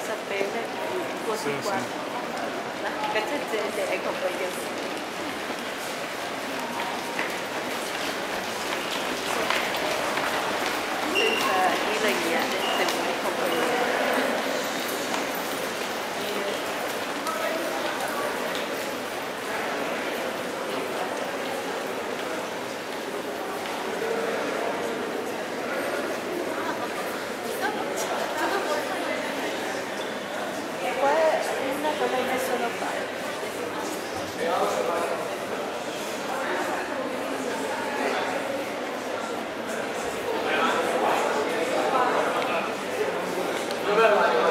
十八岁，过十关，哪？个只接个小朋友。Gracias.